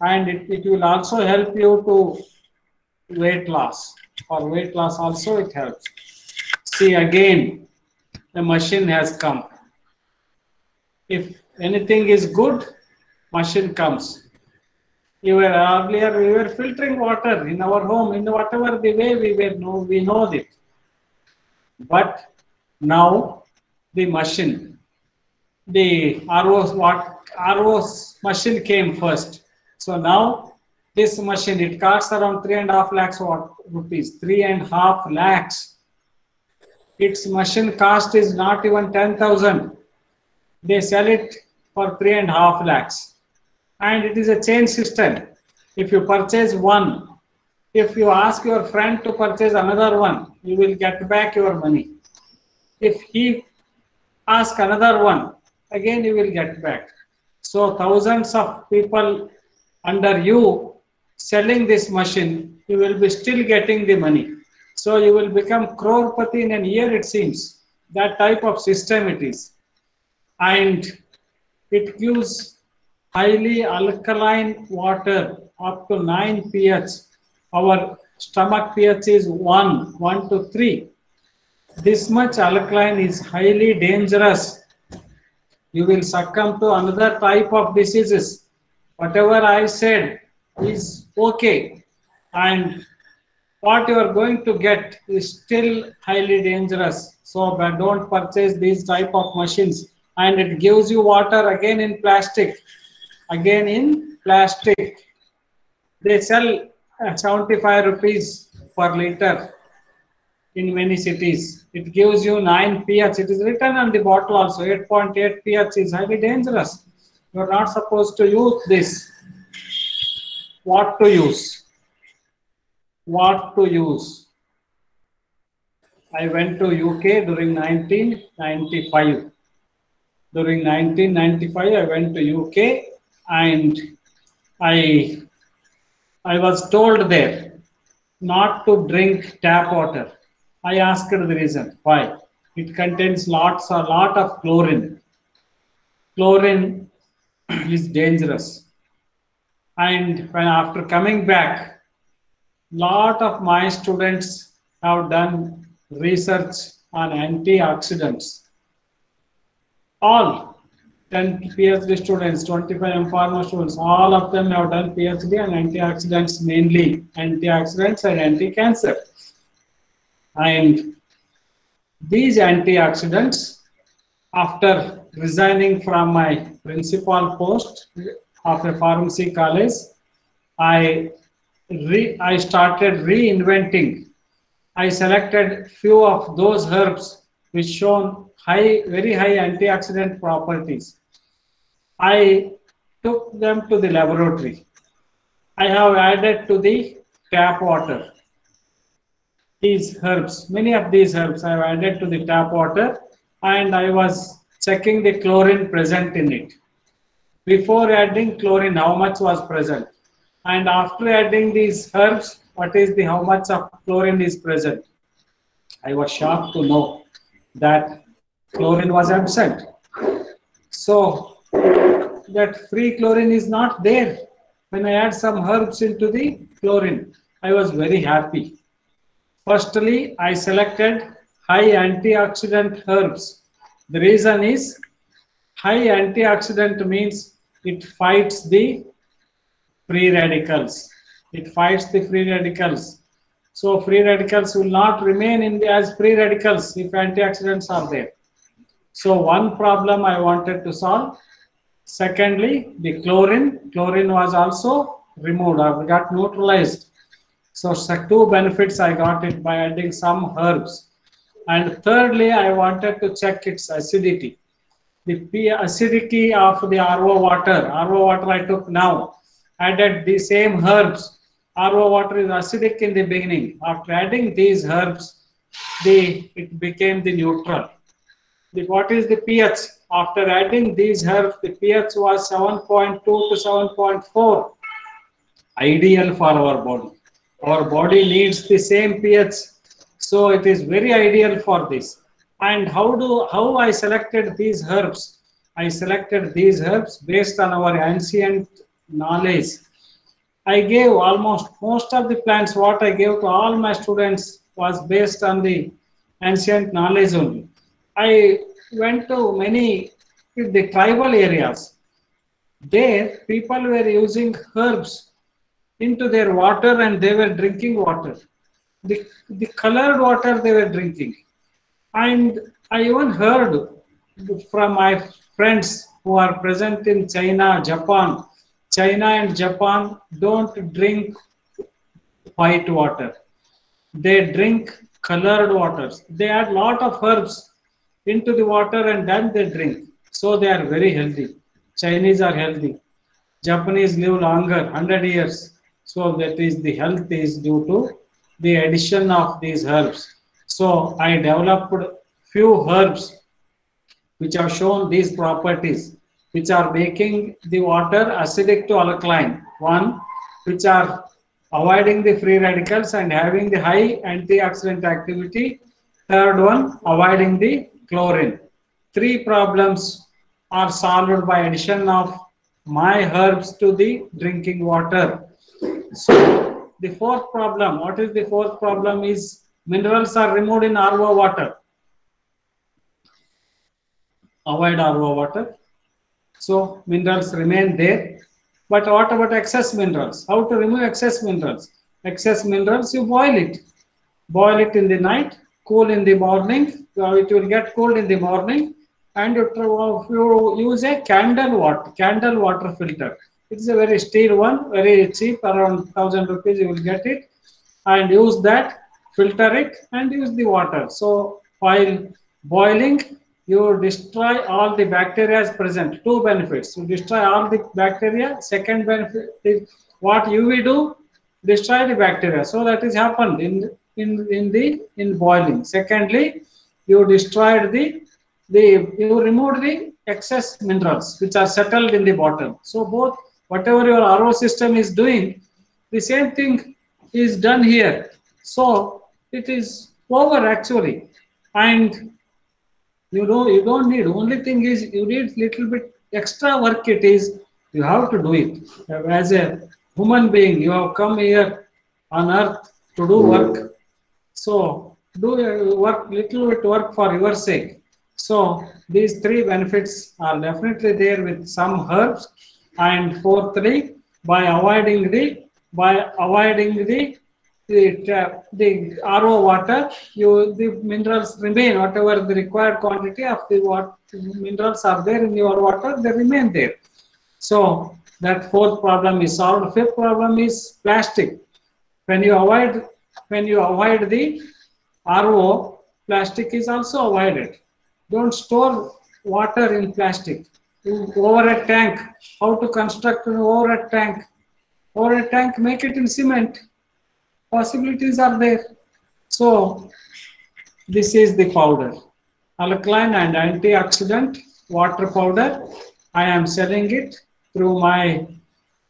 And it, it will also help you to weight loss. For weight loss also it helps. See again, the machine has come. If anything is good, machine comes you were earlier we were filtering water in our home in whatever the way we were know we know it but now the machine the RO what RO machine came first so now this machine it costs around three and a half lakhs rupees three and a half lakhs its machine cost is not even 10,000 they sell it for three and a half lakhs and it is a chain system. If you purchase one, if you ask your friend to purchase another one, you will get back your money. If he ask another one, again you will get back. So thousands of people under you selling this machine, you will be still getting the money. So you will become crorepati in a year, it seems. That type of system it is. And it gives highly alkaline water up to 9 pH. Our stomach pH is 1, 1 to 3. This much alkaline is highly dangerous. You will succumb to another type of diseases. Whatever I said is okay. And what you are going to get is still highly dangerous. So don't purchase these type of machines. And it gives you water again in plastic, again in plastic. They sell uh, 75 rupees per liter in many cities. It gives you 9 pH. It is written on the bottle also. 8.8 pH is highly dangerous. You are not supposed to use this. What to use? What to use? I went to UK during 1995. During 1995, I went to UK and I I was told there not to drink tap water. I asked the reason why. It contains lots a lot of chlorine. Chlorine is dangerous. And when after coming back, lot of my students have done research on antioxidants. All 10 PhD students, 25 M Pharma students, all of them have done PhD on antioxidants, mainly antioxidants and anti-cancer. And these antioxidants, after resigning from my principal post of a pharmacy college, I re, I started reinventing. I selected few of those herbs which shown high, very high antioxidant properties. I took them to the laboratory. I have added to the tap water these herbs, many of these herbs I have added to the tap water and I was checking the chlorine present in it. Before adding chlorine, how much was present? And after adding these herbs, what is the how much of chlorine is present? I was shocked to know that chlorine was absent. So that free chlorine is not there. When I add some herbs into the chlorine, I was very happy. Firstly, I selected high antioxidant herbs. The reason is high antioxidant means it fights the free radicals. It fights the free radicals. So free radicals will not remain in the, as free radicals if antioxidants are there. So one problem I wanted to solve. Secondly, the chlorine. Chlorine was also removed or got neutralized. So two benefits I got it by adding some herbs. And thirdly, I wanted to check its acidity. The acidity of the RO water, RO water I took now, added the same herbs. RO water is acidic in the beginning. After adding these herbs, the it became the neutral. The, what is the pH? After adding these herbs, the pH was 7.2 to 7.4, ideal for our body. Our body needs the same pH, so it is very ideal for this. And how do how I selected these herbs? I selected these herbs based on our ancient knowledge. I gave almost most of the plants what I gave to all my students was based on the ancient knowledge only. I went to many the tribal areas. There, people were using herbs into their water and they were drinking water. The, the colored water they were drinking. And I even heard from my friends who are present in China, Japan, China and Japan don't drink white water. They drink colored waters. They add lot of herbs into the water and then they drink. So they are very healthy. Chinese are healthy. Japanese live longer, 100 years. So that is the health is due to the addition of these herbs. So I developed few herbs which have shown these properties, which are making the water acidic to alkaline. One, which are avoiding the free radicals and having the high antioxidant activity. Third one, avoiding the chlorine. Three problems are solved by addition of my herbs to the drinking water. So the fourth problem, what is the fourth problem is minerals are removed in RO water. Avoid RO water. So minerals remain there. But what about excess minerals? How to remove excess minerals? excess minerals, you boil it. Boil it in the night, cool in the morning. Uh, it will get cold in the morning, and you use a candle water, candle water filter. It's a very steel one, very cheap, around thousand rupees. You will get it, and use that, filter it, and use the water. So while boiling, you destroy all the bacteria present. Two benefits: you destroy all the bacteria. Second benefit is what you will do destroy the bacteria. So that is happened in in in the in boiling. Secondly, you destroyed the the you removed the excess minerals which are settled in the bottom. So both whatever your RO system is doing, the same thing is done here. So it is over actually, and you know you don't need. Only thing is you need little bit extra work. It is you have to do it as a human being. You have come here on earth to do work. So do work little bit work for your sake. So these three benefits are definitely there with some herbs. And fourthly, by avoiding the by avoiding the the, the RO water, you the minerals remain whatever the required quantity of the what minerals are there in your water, they remain there. So that fourth problem is solved. Fifth problem is plastic. When you avoid when you avoid the RO, plastic is also avoided. Don't store water in plastic. Over a tank, how to construct an over a tank? Over a tank, make it in cement. Possibilities are there. So this is the powder. Alkaline and antioxidant water powder. I am selling it through my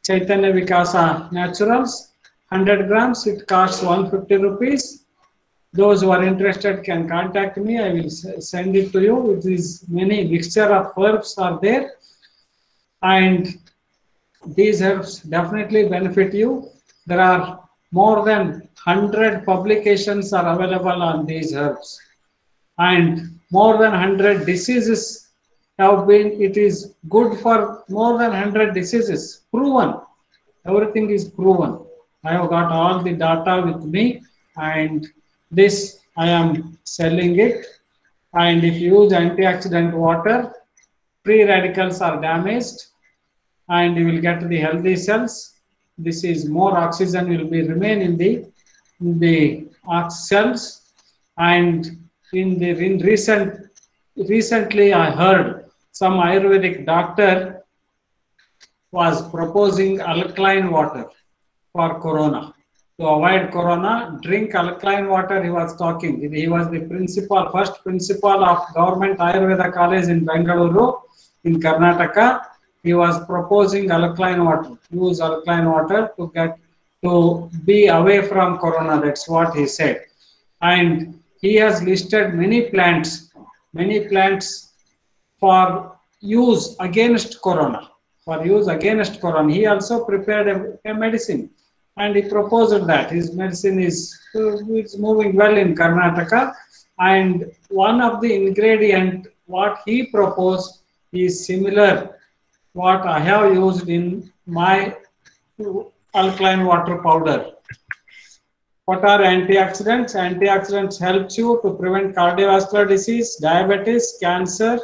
Chaitanya Vikasa Naturals. 100 grams, it costs 150 rupees. Those who are interested can contact me. I will send it to you. It is many mixture of herbs are there. And these herbs definitely benefit you. There are more than 100 publications are available on these herbs. And more than 100 diseases have been, it is good for more than 100 diseases, proven. Everything is proven. I have got all the data with me and this I am selling it. And if you use antioxidant water, free radicals are damaged and you will get the healthy cells. This is more oxygen will be remain in the in the ox cells. And in the in recent recently I heard some Ayurvedic doctor was proposing alkaline water for corona. To avoid corona, drink alkaline water. He was talking. He was the principal, first principal of Government Ayurveda College in Bengaluru, in Karnataka. He was proposing alkaline water. Use alkaline water to get to be away from corona. That's what he said. And he has listed many plants, many plants for use against corona for use against corona he also prepared a, a medicine and he proposed that his medicine is is moving well in karnataka and one of the ingredient what he proposed is similar what i have used in my alkaline water powder what are antioxidants? Antioxidants helps you to prevent cardiovascular disease, diabetes, cancer,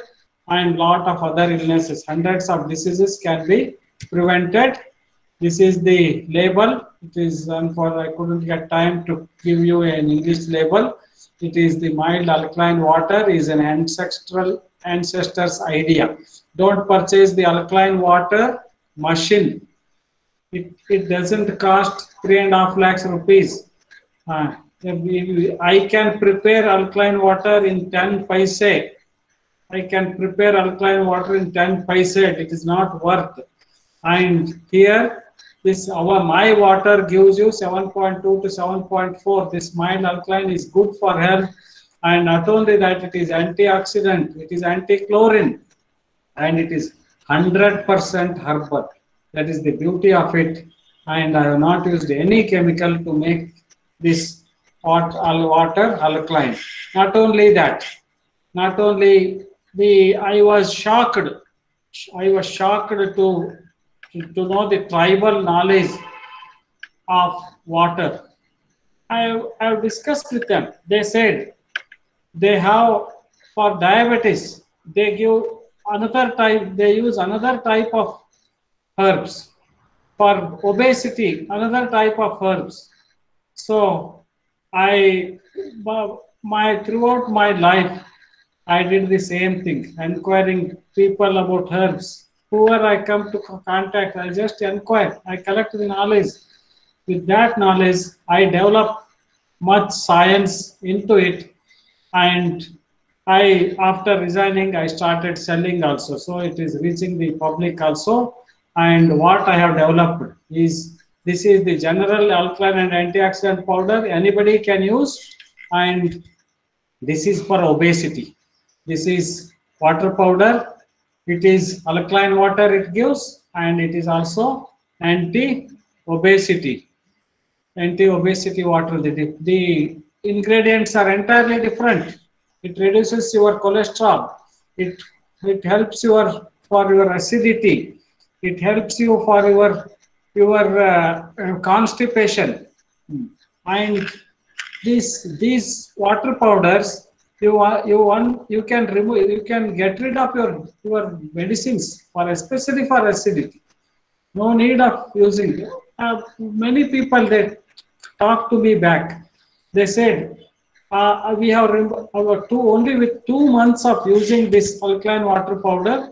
and lot of other illnesses. Hundreds of diseases can be prevented. This is the label. It is for I couldn't get time to give you an English label. It is the mild alkaline water is an ancestral ancestor's idea. Don't purchase the alkaline water machine. It, it doesn't cost three and a half lakhs rupees. Uh, I can prepare alkaline water in 10 paise. I can prepare alkaline water in 10 paise. It is not worth. And here, this our my water gives you 7.2 to 7.4. This mild alkaline is good for health. And not only that, it is antioxidant, it is anti-chlorine, and it is 100% herbal. That is the beauty of it. And I have not used any chemical to make this hot water alkaline. Not only that, not only the I was shocked. I was shocked to to know the tribal knowledge of water. I have discussed with them. They said they have for diabetes, they give another type, they use another type of herbs. For obesity, another type of herbs. So I, my throughout my life, I did the same thing, inquiring people about herbs. Whoever I come to contact, I just inquire. I collect the knowledge. With that knowledge, I develop much science into it, and I, after resigning, I started selling also. So it is reaching the public also. And what I have developed is this is the general alkaline and antioxidant powder anybody can use, and this is for obesity. This is water powder. It is alkaline water it gives, and it is also anti-obesity. Anti-obesity water. The, the ingredients are entirely different. It reduces your cholesterol. It it helps your for your acidity. It helps you for your your uh, constipation. And these these water powders you are you want you can remove you can get rid of your your medicines for especially for acidity. No need of using. Uh, many people they talk to me back. They said uh, we have our two only with two months of using this alkaline water powder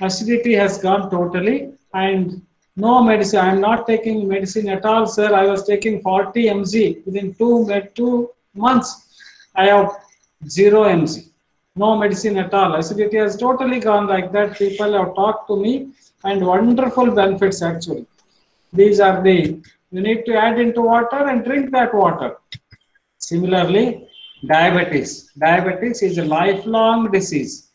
acidity has gone totally. And no medicine i am not taking medicine at all sir. I was taking 40 mg within two two months. I have zero mg no medicine at all. Acidity has totally gone like that. People have talked to me and wonderful benefits actually. These are the you need to add into water and drink that water. Similarly diabetes. Diabetes is a lifelong disease.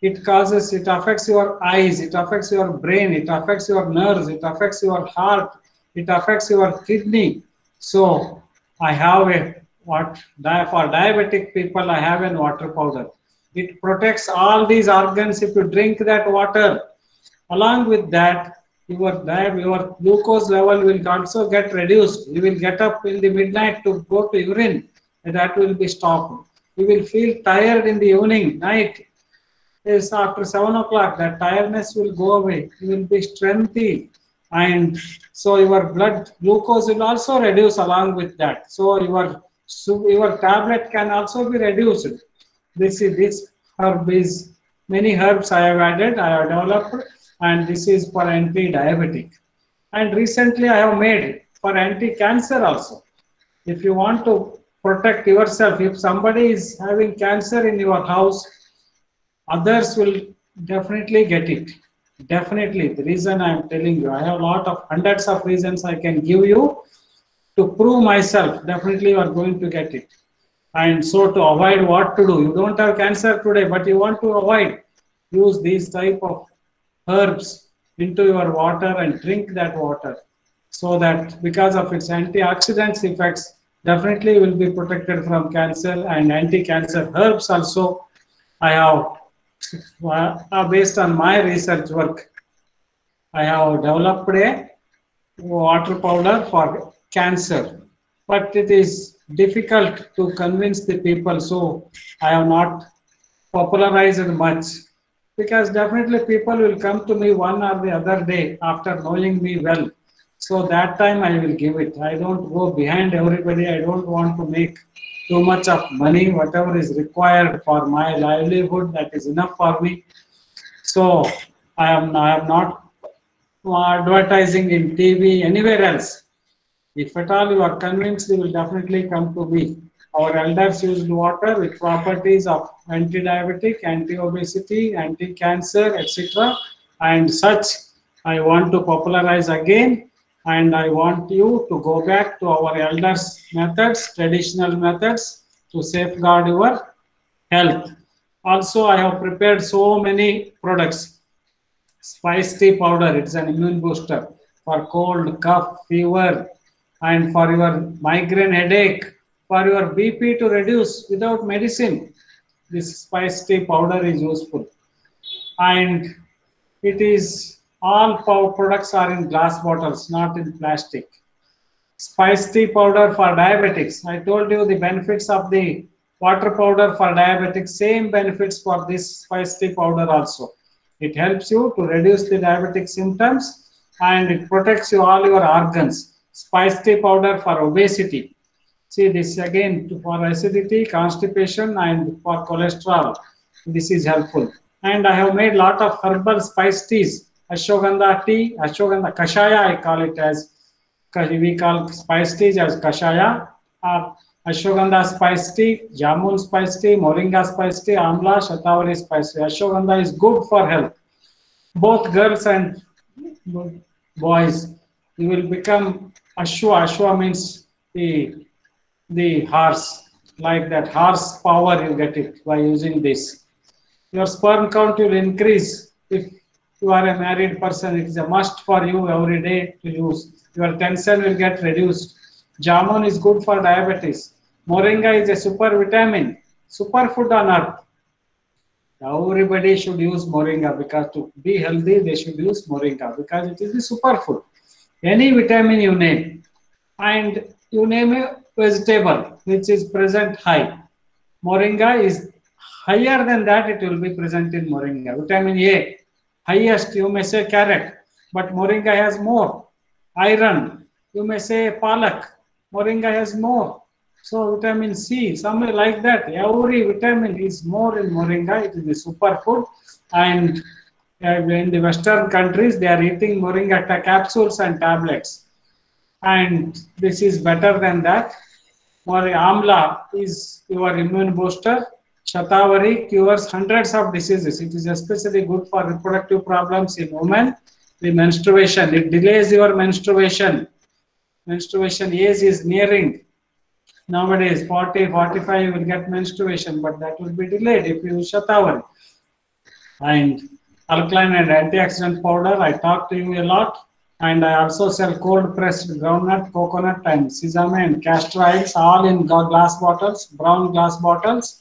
It causes it affects your eyes it affects your brain it affects your nerves it affects your heart it affects your kidney. So i have a what for diabetic people i have a water powder. It protects all these organs. If you drink that water along with that your diet your glucose level will also get reduced. You will get up in the midnight to go to urine and that will be stopped. You will feel tired in the evening night. Is after seven o'clock that tiredness will go away. You will be strengthy and so your blood glucose will also reduce along with that. So your so your tablet can also be reduced. This is this herb is many herbs i have added i have developed and this is for anti-diabetic. And recently i have made for anti-cancer also. If you want to protect yourself if somebody is having cancer in your house others will definitely get it. Definitely the reason i am telling you i have a lot of hundreds of reasons i can give you to prove myself definitely you are going to get it. And so to avoid what to do you don't have cancer today but you want to avoid use these type of herbs into your water and drink that water. So that because of its antioxidants effects definitely will be protected from cancer and anti-cancer herbs also. I have uh, based on my research work i have developed a water powder for cancer but it is difficult to convince the people so i have not popularized much. Because definitely people will come to me one or the other day after knowing me well. So that time i will give it. I don't go behind everybody. I don't want to make too much of money whatever is required for my livelihood that is enough for me. So i am i am not advertising in tv anywhere else if at all you are convinced, you will definitely come to me. Our elders used water with properties of anti-diabetic, anti-obesity, anti-cancer, etc. And such I want to popularize again. And I want you to go back to our elders' methods, traditional methods to safeguard your health. Also, I have prepared so many products. Spice tea powder, it's an immune booster for cold, cough, fever, and for your migraine headache, for your BP to reduce without medicine, this spice tea powder is useful. And it is all products are in glass bottles, not in plastic. spice tea powder for diabetics. I told you the benefits of the water powder for diabetics, same benefits for this spice tea powder also. It helps you to reduce the diabetic symptoms and it protects you all your organs. Spice tea powder for obesity. See this again for acidity, constipation and for cholesterol. This is helpful. And I have made a lot of herbal spice teas. Ashwagandha tea, ashwagandha kashaya I call it as we call spice teas as kashaya or ashwagandha spice tea, jamun spice tea, moringa spice tea, amla, shatavari spice tea. Ashwagandha is good for health. Both girls and boys, you will become ashwa. Ashwa means the the horse, like that horse power you get it by using this. Your sperm count will increase if you are a married person. It is a must for you every day to use. Your tension will get reduced. Jamun is good for diabetes. Moringa is a super vitamin, super food on earth. Everybody should use moringa because to be healthy, they should use moringa because it is the superfood. Any vitamin you name, and you name a vegetable which is present high. Moringa is higher than that, it will be present in moringa. Vitamin A, highest, you may say carrot, but moringa has more. Iron, you may say palak, moringa has more. So vitamin C, something like that. Every vitamin is more in moringa. It is a superfood, and in the Western countries they are eating moringa capsules and tablets, and this is better than that. More amla is your immune booster. Shatavari cures hundreds of diseases. It is especially good for reproductive problems in women. The menstruation, it delays your menstruation. Menstruation age is nearing nowadays 40 45 you will get menstruation but that will be delayed if you use shatavari and alkaline and antioxidant powder i talk to you a lot and i also sell cold pressed groundnut coconut and sesame and castor oils all in glass bottles brown glass bottles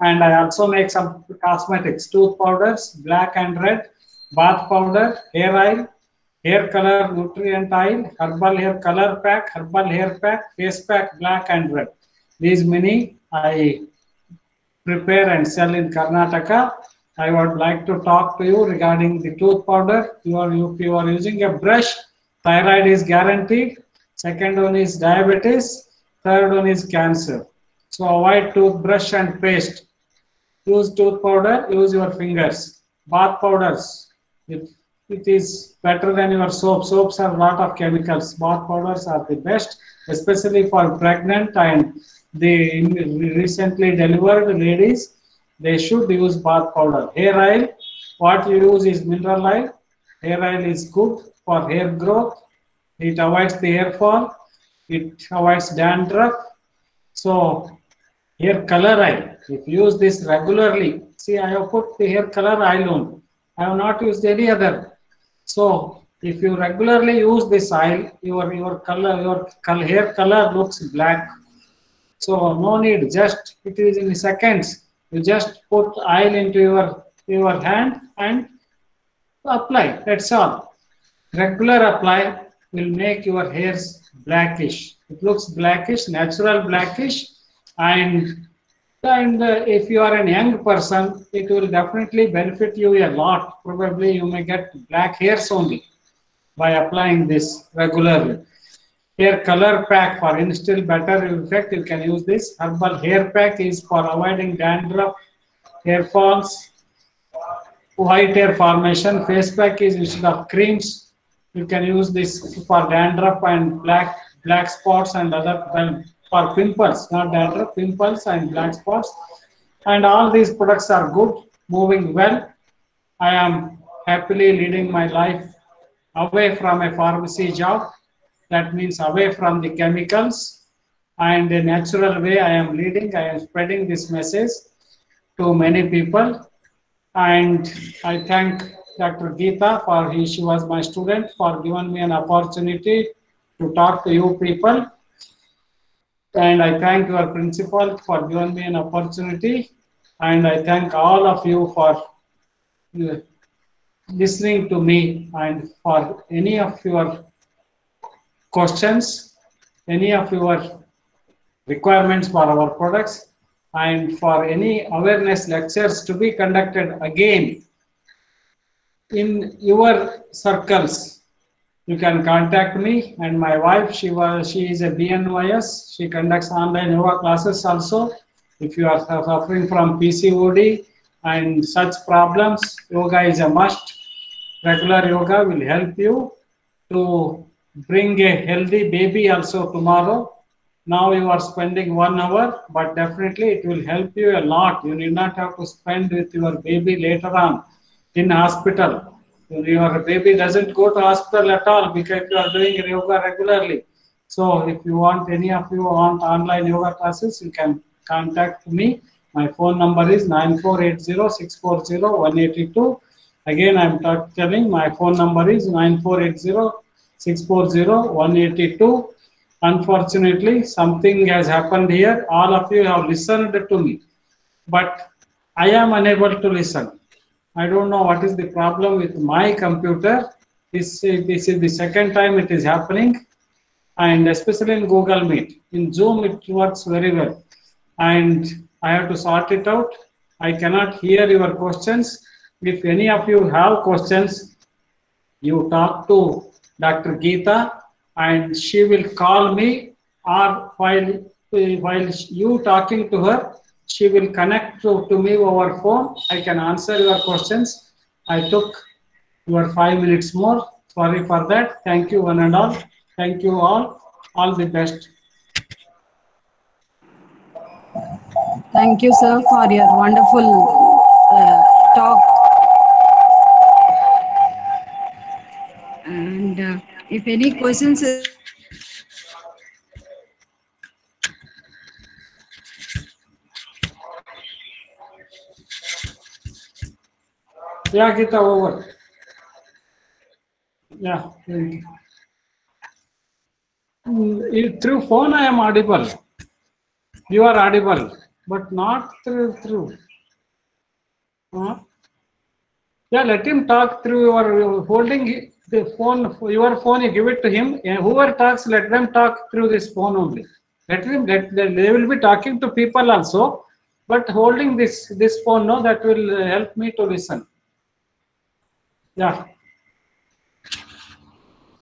and i also make some cosmetics tooth powders black and red bath powder hair oil hair color nutrient oil, herbal hair color pack, herbal hair pack, face pack, black and red. These many I prepare and sell in Karnataka. I would like to talk to you regarding the tooth powder. You are, if you are using a brush, thyroid is guaranteed. Second one is diabetes. Third one is cancer. So avoid toothbrush and paste. Use tooth powder, use your fingers. Bath powders. If it is better than your soap. Soaps have a lot of chemicals. Bath powders are the best, especially for pregnant and the recently delivered ladies. They should use bath powder. Hair oil, what you use is mineral oil. Hair oil is good for hair growth. It avoids the hair fall. It avoids dandruff. So hair color oil. If you use this regularly, see I have put the hair color oil on. I have not used any other. So if you regularly use this oil, your your color, your hair color looks black. So no need, just it is in seconds. You just put oil into your your hand and apply. That's all. Regular apply will make your hairs blackish. It looks blackish, natural blackish, and and uh, if you are a young person, it will definitely benefit you a lot. Probably you may get black hairs only by applying this regularly. Hair color pack for instill better effect, you can use this. Herbal hair pack is for avoiding dandruff, hair falls, white hair formation. Face pack is instead of creams. You can use this for dandruff and black black spots and other well, for pimples, not dandruff, pimples and black spots. And all these products are good, moving well. I am happily leading my life away from a pharmacy job. That means away from the chemicals and a natural way I am leading. I am spreading this message to many people. And I thank Dr. Geeta for he, she was my student for giving me an opportunity to talk to you people. And I thank your principal for giving me an opportunity. And I thank all of you for uh, listening to me and for any of your questions. any of your requirements for our products? And for any awareness lectures to be conducted again in your circles you can contact me and my wife. She was she is a bnys she conducts online yoga classes also. If you are suffering from pcod and such problems yoga is a must. Regular yoga will help you to bring a healthy baby also tomorrow. Now you are spending one hour but definitely it will help you a lot. You need not have to spend with your baby later on in hospital. Your baby doesn't go to hospital at all because you are doing yoga regularly. So if you want any of you want online yoga classes you can contact me. My phone number is 9480-640-182 again i'm telling my phone number is 9480-640-182 unfortunately something has happened here. All of you have listened to me but i am unable to listen. I don't know what is the problem with my computer. This, this is the second time it is happening and especially in google meet. In zoom it works very well. And i have to sort it out. I cannot hear your questions. If any of you have questions you talk to dr geeta and she will call me or while eh, while you talking to her she will connect to, to me over phone. I can answer your questions. I took your five minutes more. Sorry for that. Thank you one and all. Thank you all. All the best. Thank you, sir, for your wonderful any questions, yeah geeta over yeah. Through phone i am audible. You are audible but not through through. Huh? yeah let him talk through your holding the phone your phone you give it to him and whoever talks let them talk through this phone only. Let them, let they will be talking to people also but holding this this phone no that will uh, help me to listen. Yeah